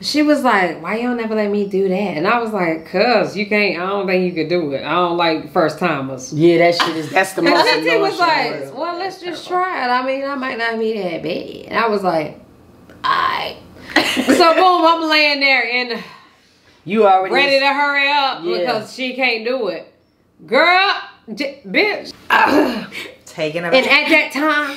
She was like, "Why you don't never let me do that?" And I was like, "Cause you can't. I don't think you could do it. I don't like first timers." Yeah, that shit is. That's the most. Titi annoying was shit in the like, "Well, let's just try it. I mean, I might not be that bad." And I was like, "Alright." so boom, I'm laying there and You already ready to hurry up Yeah. because she can't do it. Girl, j- bitch. Taking a And at that time,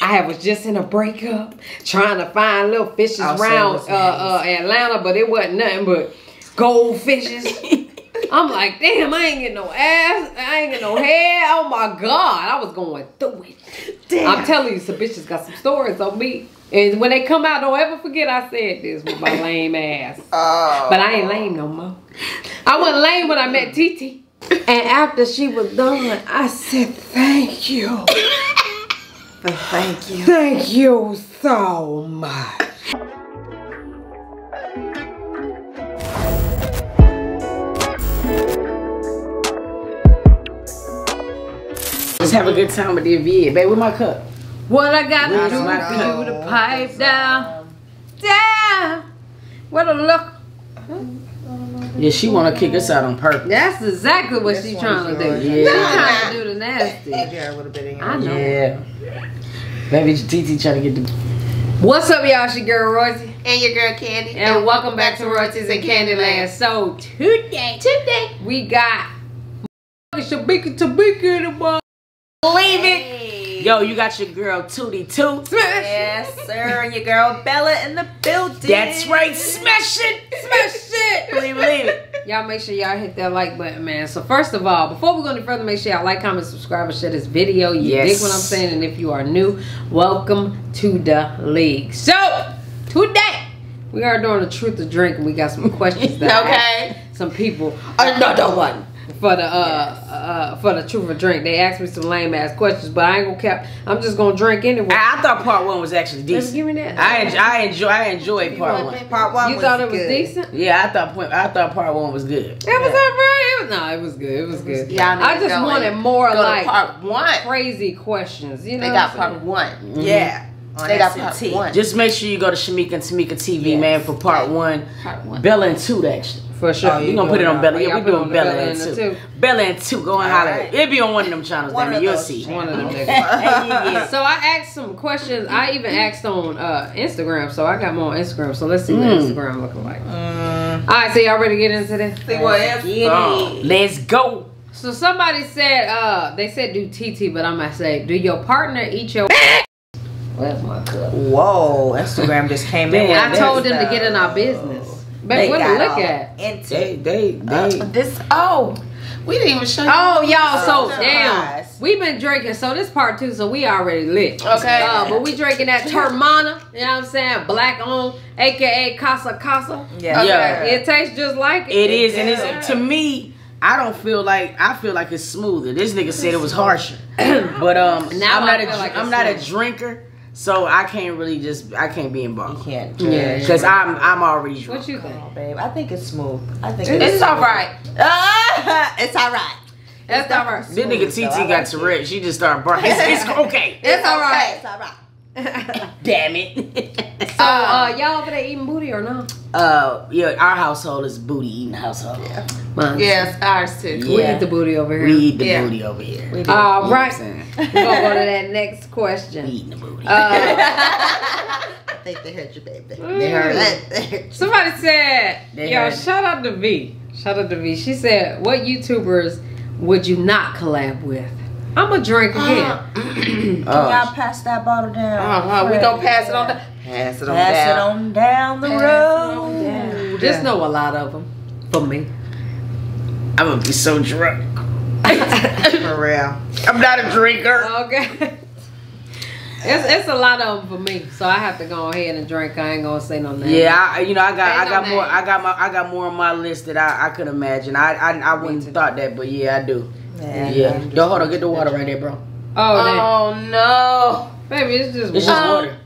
I was just in a breakup, trying to find little fishes I'll around uh, uh, Atlanta, but it wasn't nothing but goldfishes. I'm like, damn, I ain't getting no ass, I ain't getting no hair. Oh my god, I was going through it. I'm telling you, some bitches got some stories on me. And when they come out, don't ever forget I said this with my lame ass. Oh. But I ain't lame no more. I wasn't lame when I met Titi. And after she was done, I said, thank you. But thank you. Thank you so much. Just have a good time with the VA. Babe, with my cup. What I gotta Where's do my for cup? you to pipe down, down. What a look. Yeah, she wanna kick us out on purpose. That's exactly what she's trying to do. yours. She's trying to do the nasty. Yeah, a little bit I know. Yeah. Baby TT trying to get the. What's up, y'all? It's your girl Royce, And your girl Candy. and welcome back to Royce's and Candyland. So today, today we got Shamika Tamika the boy. Believe it. Yo, you got your girl Tootie Toot. Yes, sir. And your girl Bella in the building. That's right. Smash it. Smash it. Believe, believe it. Y'all make sure y'all hit that like button, man. So first of all, before we go any further, make sure y'all like, comment, subscribe, and share this video. You Yes. dig what I'm saying? And if you are new, welcome to the league. So today we are doing the truth or drink, and we got some questions that Okay. some people. Another one for the uh uh for the truth or drink. They asked me some lame ass questions, but I ain't gonna cap. I'm just gonna drink anyway. I, I thought part one was actually Let me decent. give me that. I enjoy, I enjoy I enjoyed part one. Part one you was thought it was good. decent? Yeah, I thought point I thought part one was good. It was alright. It was no, it was good. It was good. Y'all I just go wanted more like part one. crazy questions. You know, They got part one. Mm-hmm. Yeah. They got SNT. part one. Just make sure you go to Shamika and Tamika TV, Yes. man, for part one. Part one. Bella and Toot, actually. For sure. Oh, We you gonna put it on Bella. Yeah, we put doing on Bella, Bella and and the Toot. Toot. Bella and two. Go and holler. Alright. It'll be on one of them channels, One baby. of You'll those see. One of them niggas. yeah. So I asked some questions. I even asked on uh, Instagram. So I got more on Instagram. So let's see what Mm. Instagram looking like. Mm, All right, so y'all ready to get into this? see what else? Oh, let's go. So somebody said, uh, they said do TT, but I'm gonna say, do your partner eat your? Where's my cup? Whoa, Instagram just came in. I told them to get in our business. Baby, what to look at? Into They, they, they. Uh, this. Oh, we didn't even show you. Oh, y'all, so damn. We've been drinking, so this part two, so we already lit. Okay. Uh, but we drinking that Teremana, you know what I'm saying? Black on, aka Casa Casa. Yeah. Yeah. It tastes just like it. It is, and it's to me. I don't feel like I feel like it's smoother. This nigga said it was harsher, but um, Now I'm not a feel like am it's not a drinker, so I can't really just I can't be involved. You involved can't. Yeah. because I'm I'm already drunk. What you think? Oh, babe, I think it's smooth. I think It it's is all right. Ah, it's all right. That's all right. This nigga So I TT like got it. Tourette. She just started barking. It's, it's okay. It's all right. It's all right. Damn it. So, uh, y'all over there eating booty or not? uh, yeah, our household is booty eating household. Mine. Yes, ours too. We eat the booty over here. We eat the Yeah. booty over here. We We do. All You know right. what I'm saying? We're gonna go to that next question. eating the booty. Uh, I think they heard you, baby. They heard it. somebody said, They "Yo, shout out to V. Shout out to V." She said, "What YouTubers would you not collab with?" I'm a drink again. Can Oh, y'all pass that bottle down? Uh-huh, we gonna pass it on down. Pass it on pass it on down the Pass road. on down. Just know a lot of them for me. I'm gonna be so drunk. For real. I'm not a drinker. Okay. It's, it's a lot of them for me, so I have to go ahead and drink. I ain't gonna say no name. Yeah, I, you know, I got, I Ain't no got more, names. I got my, I got more on my list that I, I could imagine. I, I, I wouldn't have thought that, but yeah, I do. Yeah. Yeah. Yo, hold on, get the water right there, bro. Oh, Oh no. baby, it's just It's just water. water.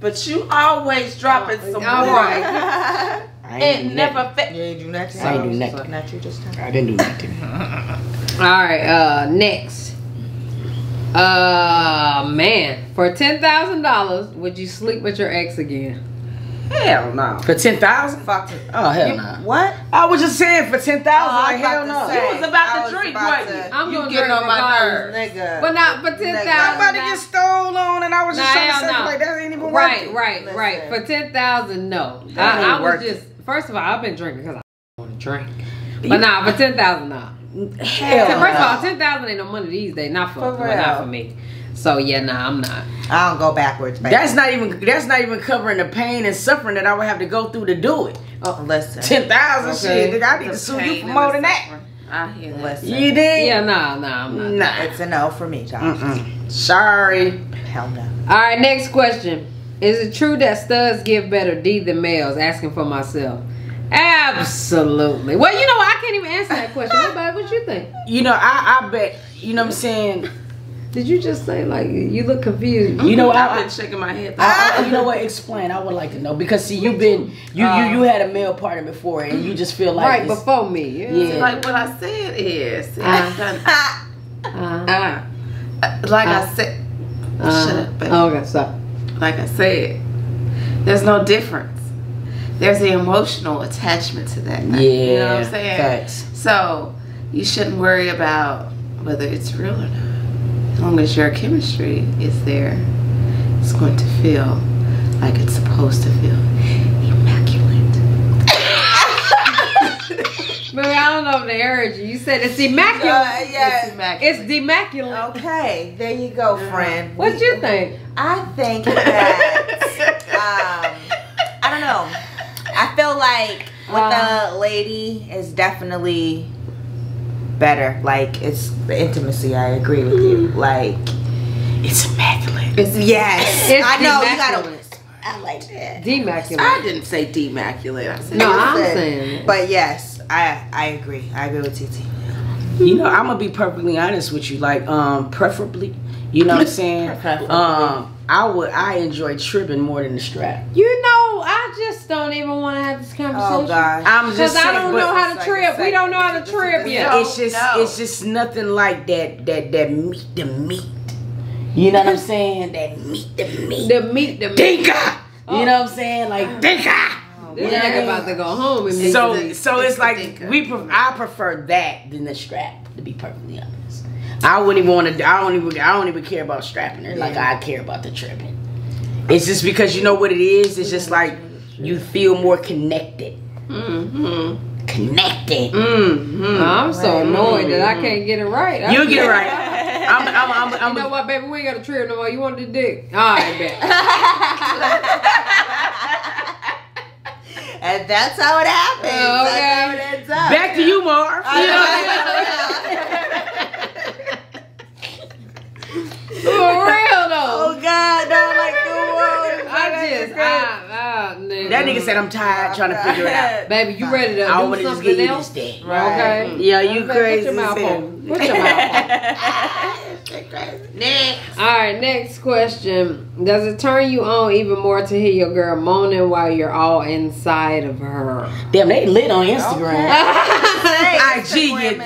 But you always dropping Oh, some all water. I ain't It never nothing. fit. You ain't do nothing. I ain't do nothing. Not you this. I didn't do nothing. All right, uh, next. Uh, man, for ten thousand dollars, would you sleep with your ex again? Hell no. For ten thousand? Fuck it. Oh hell no. What? I was just saying for ten thousand. Oh, I like was hell about no. to say. You was about to was drink, about wasn't to- you? I'm You gonna getting drink on my nerves. Nigga. But not for ten Nigga. I'm about to get stolen, on, and I was just Nah, trying to say no. like that ain't even worth Right, it. right, Listen. right. For ten thousand, no. That I, I was worth just first of all, I've been drinking because I want to drink. But nah, for ten thousand, nah. Hell So first of all, ten thousand ain't no money these days. Not for, For well, not for me. So yeah, nah, I'm not. I don't go backwards, baby. That's not even that's not even covering the pain and suffering that I would have to go through to do it. Oh, listen. Ten thousand Okay. shit, nigga, I need The to sue you for more than that. I hear that. Listen. You did? Yeah, nah, nah, I'm not. Nah. It's a no for me, Josh. Mm-mm. Sorry. Hell no. All right, next question. Is it true that studs give better D than males? Asking for myself. Absolutely. Well, you know? I can't even answer that question. What about what you think? You know, I, I bet, you know what I'm saying? Did you just say like you look confused? You know, I've I, been shaking my head. I, I, you know what? Explain. I would like to know because see, you've been you Uh, you you had a male partner before, and you just feel like right before me. You know? Yeah. like what I said is, Uh. Uh, uh, like I Uh. said, uh, Shut up, baby. okay, stop. like I said, there's no difference. There's the emotional attachment to that. Yeah, you know what I'm saying. facts. So you shouldn't worry about whether it's real or not. As long as your chemistry is there, it's going to feel like it's supposed to feel immaculate. Maybe I don't know if they heard you. You said it's immaculate. Uh, yeah. It's immaculate. It's immaculate. Okay, there you go, friend. What We- you think? I think that um, I don't know. I feel like with Uh. the lady is definitely better. Like it's the intimacy. I agree with you. Like It's immaculate. It's yes, It's I know you gotta. I like that. Demaculate. I didn't say deimmaculate. I said No, I'm Listen, saying. But yes, I I agree. I agree with TT. You know, I'm gonna be perfectly honest with you. Like, um, preferably, you know what I'm saying? Preferably. um, I would, I enjoy tripping more than the strap. You know, I just don't even want to have this conversation. Oh gosh. I'm Because I don't know how to like trip. We don't know how to trip yet. No. it's just, no. it's just nothing like that, that, that meat, the meat. You know what I'm saying? That meat, the meat. The meat, the meat. Dinka. You know what I'm saying? Like oh. dinka. This Yeah. nigga about to go home and So, the- so it's it's like we. Pref- I prefer that than the strap. To be perfectly honest, I wouldn't even want to. I don't even. I don't even care about strapping it. Like I care about the tripping. It's just because you know what it is. It's just like you feel more connected. Mm-hmm. Connected. Mm-hmm. I'm so annoyed that I can't get it right. I- You get it right. I'm. I'm. I'm. I'm, You know what, baby? We ain't got a trip no more. You want the dick? All right, bet. and that's how it happens. Oh, okay. That's how it ends up. Back to you, Marv. I You know know, what I'm saying? For real though. Oh God, don't like the world. I just, I, I, nigga. That nigga said I'm tired trying to figure it out. Baby, you ready to I do wanna just something give you else? this dick. Right. Okay. Mm-hmm. Yeah, you Okay, crazy. Put your mouth on. Put your mouth on. Next. All right, next question. Does it turn you on even more to hear your girl moaning while you're all inside of her? Damn, they lit on Instagram. Hey, IG, Instagram y-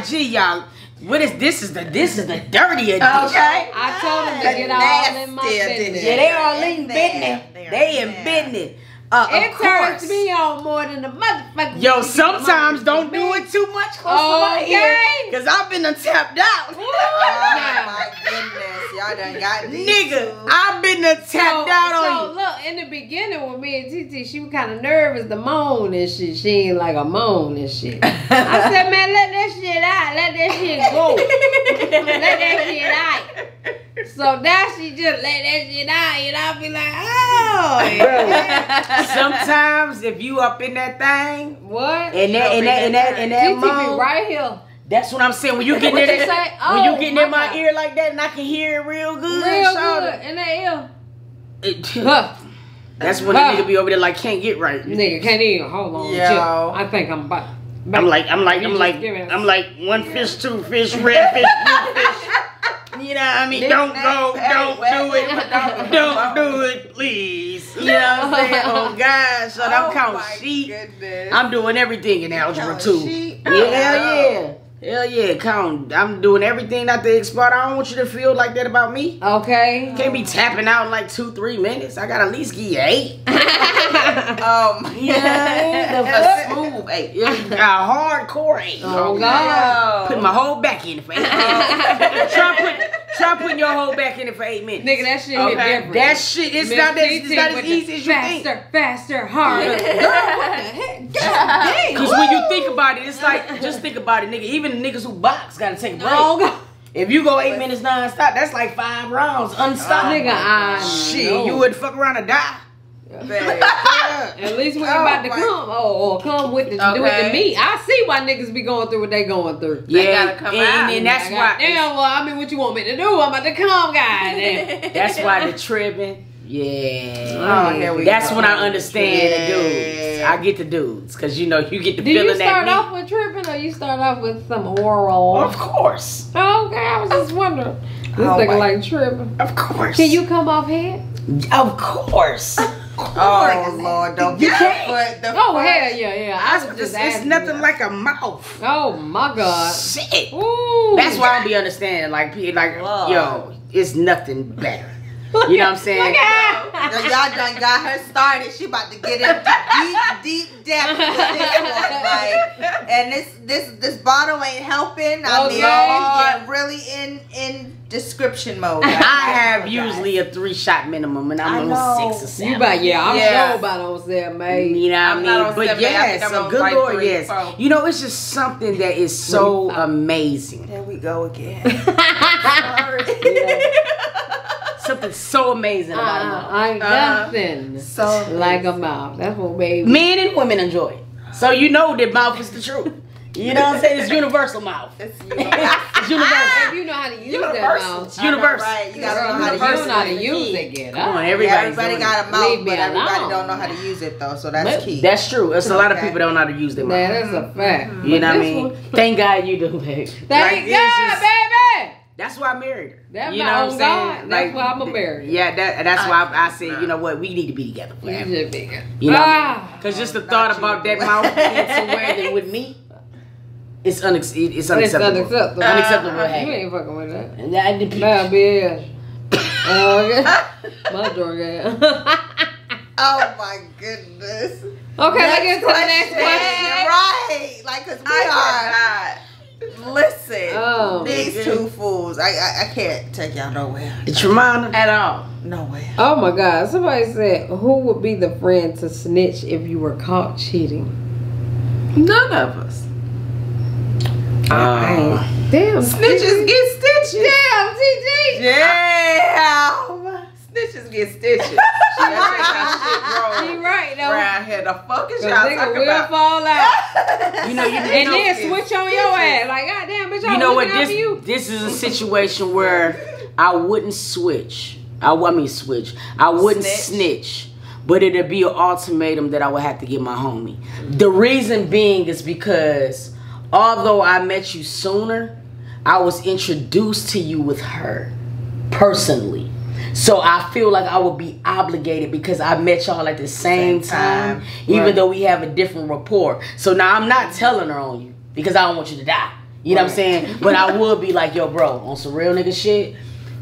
is a- IG, y'all. What is this? Is the this is the dirty edition? Okay. I told them to get all in my business. Yeah, they all in In business. They are They in in business. Uh, It of turns me on more than the motherfucker. Yo, sometimes don't do it too much close to my ear, cause I've been tapped out. Oh my goodness, y'all done got these Nigga, two. I've been done So, tapped out so on you. look, in the beginning with me and TT, she was kind of nervous to moan and shit. She ain't like a moan and shit. I said, man, let that shit out. Let that shit go. let that shit out. So now she just let that shit out, and I be like, oh. Sometimes if you up in that thing, what? and that and that and that and that TT be moan, right here, that's what I'm saying. When you get in you there, say? when you Oh, getting my in my God. ear like that, and I can hear it real good, real good in that ear. it- Huh. That's when the nigga be over there like can't get right. Nigga can't even hold on. Yo. I think I'm about. I'm like, I'm like, I'm like, I'm like one fish, two fish, red fish, blue fish. You know what I mean? Don't go, don't do it, don't do it, please. You know what I'm saying? Oh God, so I'm Oh counting sheep. goodness. I'm doing everything in algebra too. sheep? Yeah, yeah. Hell yeah, count. I'm doing everything not to explode. I don't want you to feel like that about me. Okay. Can't be tapping out in like two, three minutes. I gotta at least give you eight. Um, Yeah, A smooth eight. a hardcore eight. Oh God. Put my whole back in for eight try put, try putting your whole back in it for eight minutes. Nigga, that shit Okay. hit different. That shit, it's Miss not that, it's not as easy as you think. faster, faster, harder. Girl, what the heck? Cause when you think about it, it's like just think about it, nigga. Even the niggas who box gotta take a break. Oh God. If you go eight minutes non-stop, that's like five rounds unstopped. Nigga, I Shit, know. you would fuck around and die. At least when you Oh, about to oh my- come, oh, or come with the do it to Okay. me. I see why niggas be going through what they going through. They yeah, gotta come and, out. and that's I why. Damn, well, I mean, what you want me to do? I'm about to come, guys. That's why the tripping. Yeah. Oh, here we That's go. when I understand the dudes. I get the dudes because you know you get the feeling. Do you start off with tripping or you start off with some oral? Of course, Oh, okay, I was just wondering. This Oh, nigga my- like tripping. of course. Can you come off head? Of course. Oh Lord, don't You get can't. the. The Oh foot. hell yeah, yeah. I It's, was just it's asking nothing you. like a mouth. Oh my god. Shit. Ooh. That's why I don't be understanding. Like, like, Lord. yo, it's nothing better. You know what I'm saying? Look at- Y'all done got her started. She about to get into deep, deep depth with this one. Like, and this this this bottle ain't helping. I Oh, mean, Lord. she's really in in description mode. I have usually a three shot minimum, and I I'm know. on six or seven. You about yeah, I'm Yeah. sure about on seven, mate. You know what I I'm mean? but seven, yes, think a good like Lord, three, yes. four. You know, it's just something that is so amazing. There we go again. Something so amazing Uh, about a mouth. I ain't Uh-huh. nothing So like a mouth. That's what baby. Men and women enjoy it. So you know that mouth is the truth. You know what I'm saying? It's universal mouth. It's it's universal. If you know how to use that Universal. mouth, It's universal. Right, you gotta girl, know how to use know how to it. use it, get Come on, up. Yeah, everybody got a mouth, Leave but everybody alone. don't know how to use it though. So that's key. That's true. It's a lot of people don't know how to use their That mouth. is a fact. You know what I mean? one- Thank God you do, babe. Thank Like, God, just- baby. That's why I married her. That you know what I'm God. saying? That's why I'm a married. Yeah, that, that's I- why I, I said, you know what, we need to be together You forever. should be. together. You know, Ah. because just the thought about that mouth being somewhere than with me, it's unex- it's It's unacceptable. unacceptable. Unacceptable. You ain't fucking with that. And that- the people- Nah, bitch. Oh, okay. My drug ass. Oh my goodness. Okay, let's get to the next question. Right, like cause we are. Listen, Oh, these two fools. I, I I can't take y'all nowhere. The Teremana. At all. Nowhere. Oh my God! Somebody said, "Who would be the friend to snitch if you were caught cheating?" None of us. Uh, Damn, Snitches get stitches. Damn, TG. Damn. Snitches get stitches. She right. That She right though. around here. The fuck is y'all nigga talking will about? fall out, you know, you, you and know, then switch on your ass. Like, God damn, bitch, I you know what? This you. this is a situation where I wouldn't switch. I, I mean switch. I wouldn't Snitch. snitch. But it'd be an ultimatum that I would have to give my homie. The reason being is because although I met you sooner, I was introduced to you with her personally. So I feel like I would be obligated because I met y'all at the same, Same time, time. even Right. though we have a different rapport. So now I'm not telling her on you because I don't want you to die. You know what I'm saying? But I would be like, yo, bro, on some real nigga shit,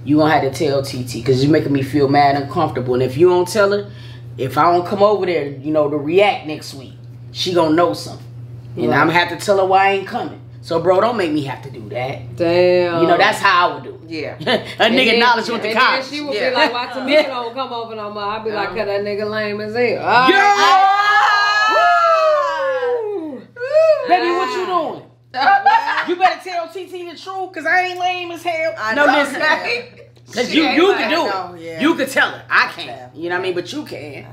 you gonna have to tell TT because you're making me feel mad and uncomfortable. And if you don't tell her, if I don't come over there, you know, to react next week, she gonna know something. And Right. I'm gonna have to tell her why I ain't coming. So, bro, don't make me have to do that. Damn. You know, that's how I would do it. Yeah. a And nigga then- knowledge with the and cops. Then she would Yeah. be like, "Why Tamika Yeah. don't come over no more?" I'd be like, Um, "Cause that nigga lame as hell." All Yo! right. Woo! Baby, what you doing? You better tell TT the truth, cause I ain't lame as hell. I no, know. listen, cause She you you lying. can do it. know, yeah. You can tell her. I can't. You know what I mean? But you can.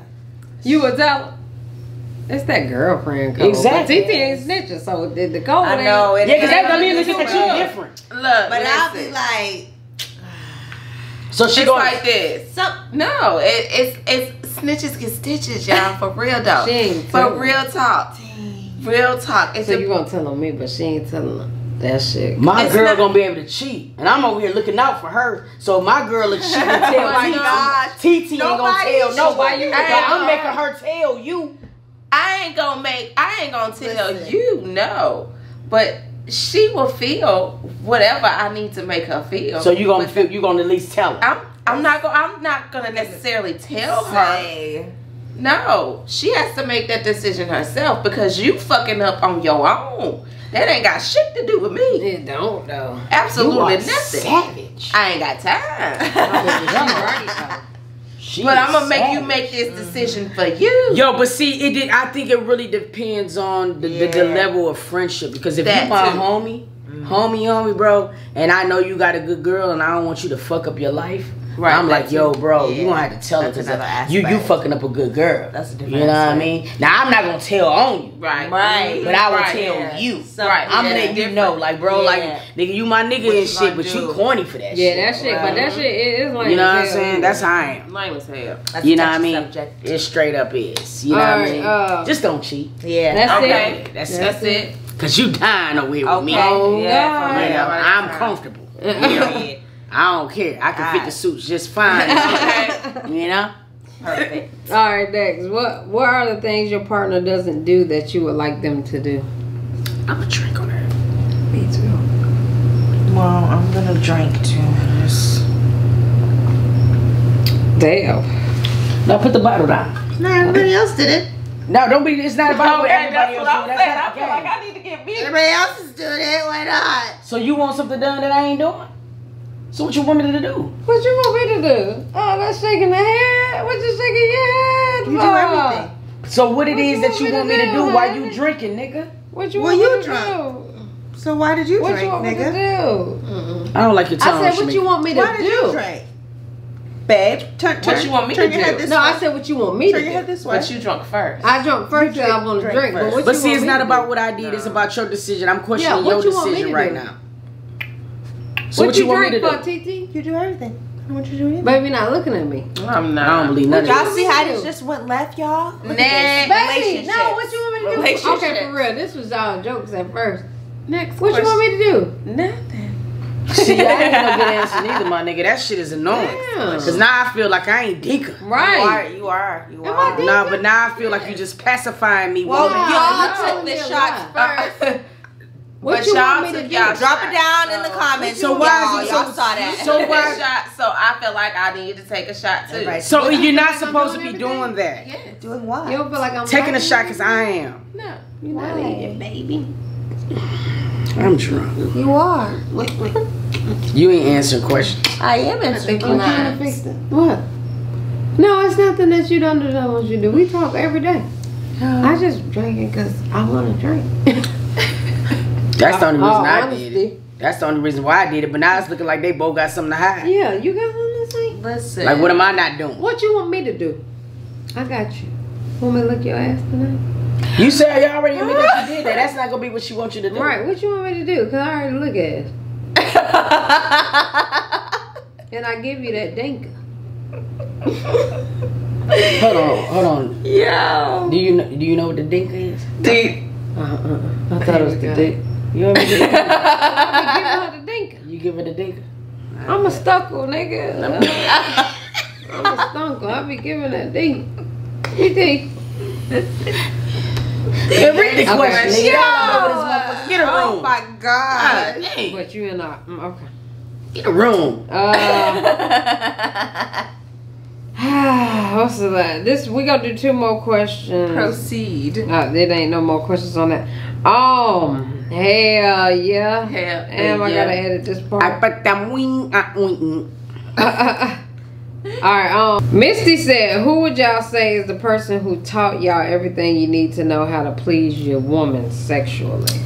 You would tell her. It's that girlfriend code. Exactly. But TT ain't snitching, so the, the code I ain't- know. It Yeah, cause that ain't I mean, nothing look to at it. you different. Look, But I'll be like, So she It's going like this. So, no, it, it's it's snitches get stitches, y'all. For real though. She ain't For telling. real talk. Real talk. It's So a, you gonna tell on me, but she ain't telling her that shit. My It's girl not- gonna be able to cheat, and I'm over here looking out for her. So my girl is cheating and tell Oh my TT. gosh. TT ain't gonna tell nobody. you- I'm making her tell you. I ain't gonna make. I ain't gonna tell Listen. you no. But she will feel whatever I need to make her feel. So you gonna feel, you gonna at least tell her. I'm I'm not gonna, I'm not gonna necessarily tell her. No, she has to make that decision herself because you fucking up on your own. That ain't got shit to do with me. It don't though. Absolutely you are nothing. savage. I ain't got time. She but I'm gonna make you make this mm-hmm. decision for you. Yo, but see, it did. I think it really depends on the, the, the level of friendship. Because if That you my too. homie, mm-hmm. homie, homie, bro, and I know you got a good girl, and I don't want you to fuck up your life. Right, I'm like, yo, too. bro, you Yeah. gonna have to tell That's her another because you you fucking up a good girl. That's a different. You different know what I mean? Now I'm not gonna tell on you, Right. Right. but I will Right, tell yeah. you. So- Right. I'm gonna Yeah, let you know, like, bro, Yeah. like, nigga, you my nigga What and shit, gonna but you corny for that shit. Yeah, that shit. But that shit it is like You know what I'm saying? That's how I am. Lame as hell. That's You know what I mean? subject. It straight up is. You know what I mean? uh, Just don't cheat. Yeah. That's Okay. it. That's, That's it. Cause you dying over here with me. Oh, yeah, God. for You real. know, Yeah. I'm comfortable. Period. I don't care. I can fit the Alright. suits just fine. you know? Perfect. All right, next. What What are the things your partner doesn't do that you would like them to do? I'm a drink on her. Me too. Well, I'm gonna drink too. Just- Damn. Now put the bottle down. No, everybody else did it. No, don't be. It's not about what everybody that's else what do. I'm That's saying. I feel like. I need to get me. Everybody else is doing it. Why not? So you want something done that I ain't doing? So what you want me to do? What you want me to do? Oh, that's shaking the head. What you shaking your head You do everything. So what it What is you that want you me want to me to do, do while you drinking, nigga? What you Well, want you me to drunk. do? So why did you What drink, you want me nigga? to do? I don't like your tone. I said, what you want me to Why do? did you drink? Babe, turn, turn, What you want me turn to your do? head this No, way. I said what you want me to turn your head do. this way. But you drunk first. I drunk first, You and I want to drink drink. But what But you see, want it's me not about do? what I did. It's about your decision. I'm questioning Yeah, your you decision right do? now. So what, what, you want me to do? TT? You do everything. I want you to do everything. Baby, not looking at me. I'm not. I don't believe none of Y'all see how do? this just went left, y'all? Look Next. Baby, no, what you want me to do? Relationships. Okay, for real. This was all jokes at first. Next. What you want me to do? Nothing. See, I ain't no good answer neither, my nigga. That shit is annoying. Damn. Cause now I feel like I ain't dinka. Right. You are. You are. You Am I are. Nah, but now I feel like you just pacifying me. Well, y'all took told the shots lie. first. What But you y'all want me to do? y'all Drop it down in the comments. So y'all, why y'all so- saw that? so Took why- shot, so I feel like I need to take a shot too. Right. So you're not supposed to doing be doing that. Yeah. Doing what? You don't feel like I'm Taking a shot because I am. No. You're not eating, baby. I'm drunk. You are. Wait, wait. You ain't answering questions. I am answering. think you I'm trying to fix it. What? No, it's nothing that you don't do that what you do. We talk every day. Oh. I just drink it because I want to drink. That's the only oh, reason All I did it. That's the only reason why I did it. But now it's looking like they both got something to hide. Yeah, you got something to say? Listen. Like, what am I not doing? What you want me to do? I got you. Want me to lick your ass tonight? You said you already admit that you did that. That's not gonna be what she wants you to do. Right, what you want me to do? Because I already look at it. And I give you that dinka. Hold on, hold on. Yo. Do you know, do you know what the dinka is? Deep. Uh-uh. I thought it was the dick. You ever get I give her the dinka. You give her the dinka. I'm a stuckle, nigga. I'm a stunker. I be giving that dinka. You think? Yeah, read the question. nigga. Yo. Y'all all over this motherfucker. Get a room. Oh my god. dang. But you and I. mm, Okay. Get a room. Uh, what's that? This we gonna do two more questions. Proceed. Uh, there ain't no more questions on that. Um, hell yeah. Hell Damn, I yeah. gotta edit this part. I part. put them wing. uh, wing. All right. Um, Misty said, "Who would y'all say is the person who taught y'all everything you need to know how to please your woman sexually?"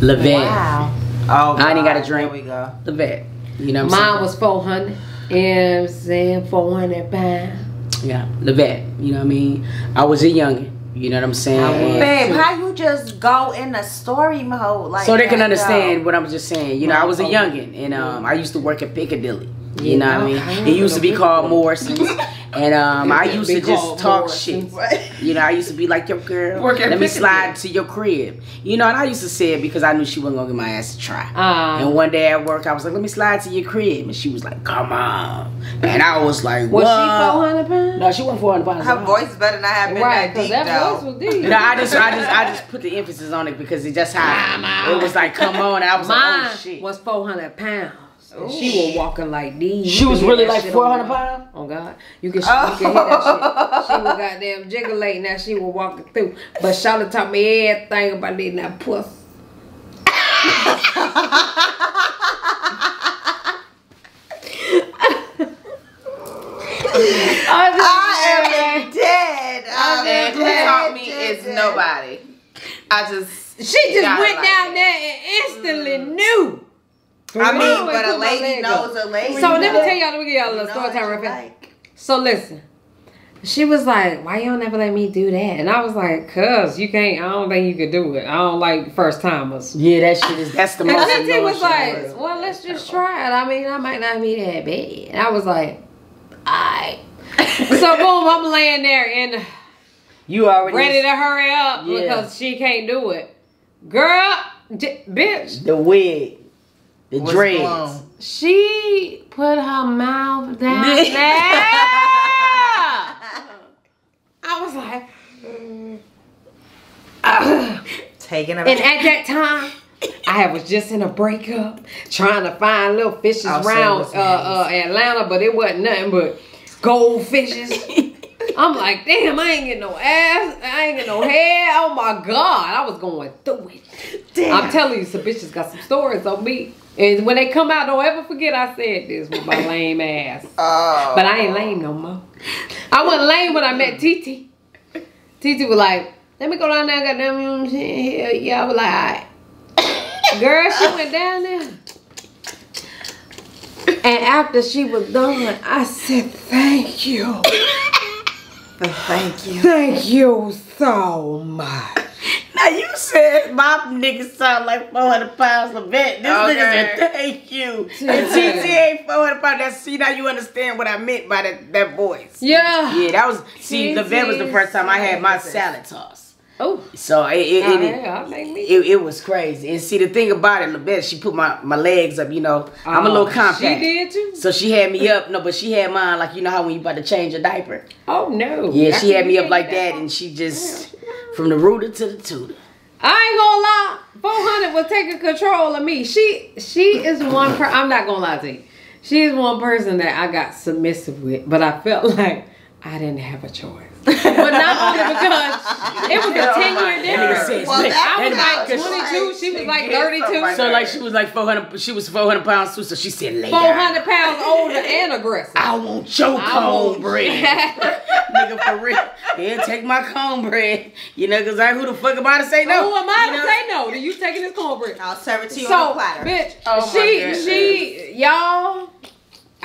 Levette. Wow. Oh, I ain't got a God. drink. There we go. Levette. You know what I'm Mine was four hundred. You know what I'm saying? Four hundred pounds. saying? Yeah, Levette. You know what I mean? I was a youngin. You know what I'm saying? I was. And- Babe, how you just go in a story mode like so they can understand though? what I'm just saying. You know, I was a youngin, and um, I used to work at Piccadilly. You know what I mean? It used to be called Morrison's. And um, I used to just talk Morrison. shit. You know, I used to be like, yo, girl, Work let me Piccadilly. slide to your crib. You know, and I used to say it because I knew she wasn't gonna get my ass to try. Ah. and one day at work, I was like, let me slide to your crib. And she was like, come on. And I was like, Was she 400 pounds? No, she wasn't 400 pounds. Her at all. voice better not have been Right, that deep that though. voice was deep. No, I just, I just, I just put the emphasis on it because it just how it was like, come on. And I was Mine like, oh shit. was 400 pounds. And she was walking like these. She was really like 400 pounds? Oh God, you can, you can hear that shit. She was goddamn jiggling Now she was walking through. But Charlotte taught me everything about eating that puss. I am dead. I'm And who dead, taught me dead, is dead. nobody. I just She just went like down that. there and instantly mm. knew. I mean, always but a lady knows a lady. So let me tell y'all, let me give y'all a You little story time you real fast. like. So listen, she was like, "Why you don't never let me do that?" And I was like, "Cause you can't. I don't think you could do it. I don't like first timers." Yeah, that shit is, that's the And most Titi annoying was like, in "Well, let's just try it. I mean, I might not be that bad." And I was like, "I." so boom, I'm laying there and You already ready to hurry up Yeah. because she can't do it. Girl, j- bitch, the wig, the Was dreads. blown. she put her mouth down there. I was like, Taking a and at that time, I was just in a breakup, trying to find little fishes I'll around uh, uh, Atlanta, but it wasn't nothing but goldfishes. I'm like, damn, I ain't getting no ass, I ain't getting no hair. Oh my god, I was going through it. I'm telling you, some bitches got some stories on me. And when they come out, don't ever forget I said this with my lame ass. Oh. But I ain't lame no more. I wasn't lame when I met Titi. Titi was like, let me go down there, goddamn, you know what I'm saying? Hell yeah, I was like, alright. Girl, she went down there. And after she was done, I said, thank you. Thank you. Thank you so much. Now you said my niggas sound like 400 pounds of vet. This nigga Okay. said thank you. And ain't 400 pounds. That's, see, now you understand what I meant by that, that voice. Yeah. Yeah, that was, see, the vet was the first time I had my salad toss. Oh, So it, it, oh it, it, yeah, I make me. it, it was crazy. And see, the thing about it, Levette, she put my, my legs up, you know. I'm a Oh, little compact. She did too? So she had me up, no, but she had mine like you know how when you about to change a diaper. Oh no. Yeah, I she had me up like that, and she just from the rooter to the tutor. I ain't gonna lie. 400 was taking control of me. She she is one per I'm not gonna lie to you. She is one person that I got submissive with, but I felt like I didn't have a choice. but not only because it was a 10 year difference. Well, that- that I was like nigga- 22, she was like 32. So like she was like 400, she was 400 pounds too, so she said, lay 400 pounds older and aggressive. I want your I want- cornbread. Nigga, for real. Yeah, take my cornbread. You know, because I who the fuck am I to say no? Who am I You to know? say no? Do you taking this cornbread? I'll serve it to you so, on a platter. bitch, Oh she, goodness. she, y'all,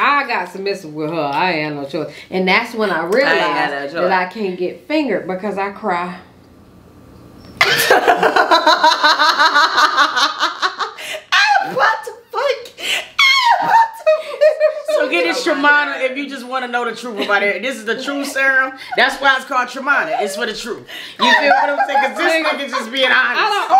I got submissive with her. I ain't had no choice, and that's when I realized had no that I can't get fingered because I cry. I'm about to fuck. I'm about to. So get this Teremana if you just want to know the truth about it. This is the true serum. That's why it's called Teremana. It's for the truth. You feel what I'm saying? Because this nigga just being honest. I don't.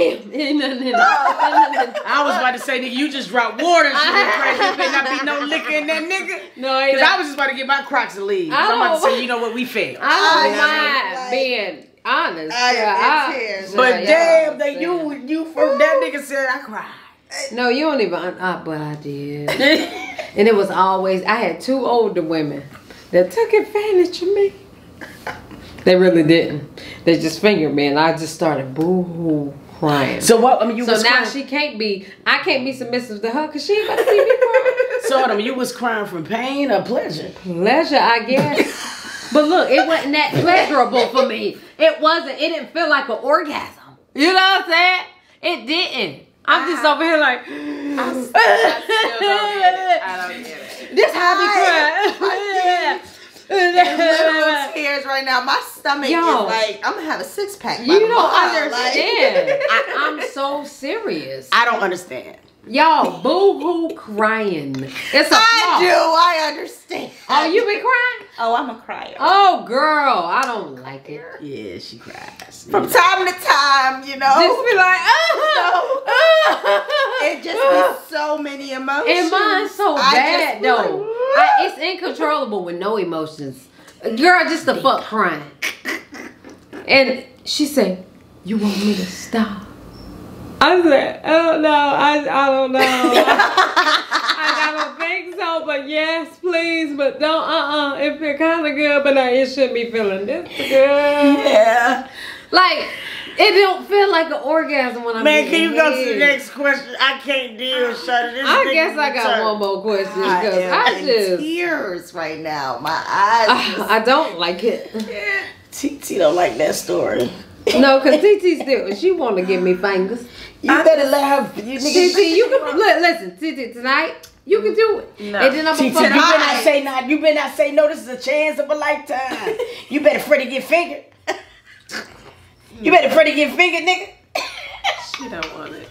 Damn. I was about to say, nigga, you just dropped water and went crazy. There better not be no liquor in that nigga. No, Because I was just about to get my Crocs to leave. So I I'm about to say, you know what, we failed. I don't mind like- being honest. I am Yeah, in tears. But yeah, damn, they you you from that nigga said I cried. No, you don't even. Uh, but I did. And it was always, I had two older women that took advantage of me. They really didn't. They just fingered me and I just started boo hoo crying. So, So what? I mean, you was now crying. she can't be, I can't be submissive to her because she ain't about to see me cry. so I mean, you was crying from pain or pleasure. Pleasure, I guess. but look, it wasn't that pleasurable for me. It wasn't, it didn't feel like an orgasm. You know what I'm saying? It didn't. I'm just over here like, I still don't get it. I don't get it. this how I be Literal crying. tears right now. My stomach Yo. is like I'm gonna have a six pack. You don't understand. I, I'm so serious. I don't understand. Y'all, boo hoo crying. It's a I flaw. do. I understand. Oh, you be crying? Oh, I'm a crier. Oh, girl, I don't like it. Yeah, she cries. From time to time, you know. Just be like, oh, it just be uh-huh. so many emotions. And mine's so I bad though. like, I, it's incontrollable with no emotions. Girl, just the fuck crying. And she said, "You want me to stop?" I said, "Oh no, I I don't know. I, I don't think so, but yes, please, but don't. Uh, uh It feel kind of good, but I, it shouldn't be feeling this good. Yeah. Like it don't feel like an orgasm when I'm. Man, can you go to the next question? I can't deal, Shudder. This I guess I got retarded. one more question I because am I in just tears right now. My eyes. just- I don't like it. TT don't like that story. No, cause TT still she want to give me fingers. You better let her. You niggas. TT, you can look, listen, TT tonight. You can do it. No. And then I'm TT, gonna you better not say not. You better not say no. This is a chance of a lifetime. You better Freddie get fingered. You better Freddy get fingered, nigga. She don't want it.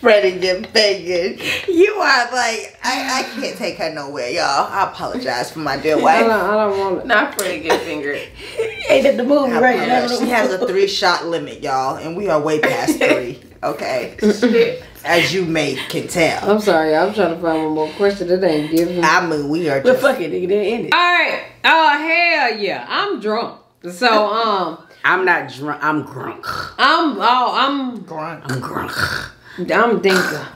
Freddy get banging. You are like I, I can't take her nowhere, y'all. I apologize for my dear I don't, wife. I don't want it. Not Freddy get fingered. Ain't that the movie I right now? She has a three shot limit, y'all, and we are way past three. Okay, Shit. as you may can tell. I'm sorry, I'm trying to find one more question that ain't giving. All I mean, we are But just. fuck it, nigga. They end it. right. Oh hell yeah, I'm drunk. So um, I'm not drunk. I'm drunk. I'm oh I'm Grunt. I'm drunk. I'm dinka,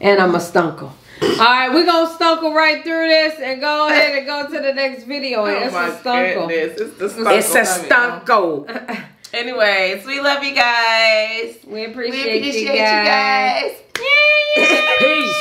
and I'm a stunker. All right, we're gonna stunker right through this and go ahead and go to the next video. And Oh it's my a stunker. goodness. It's the stunker. It's a stunko. Anyways, we love you guys. We We appreciate, appreciate you guys. you guys.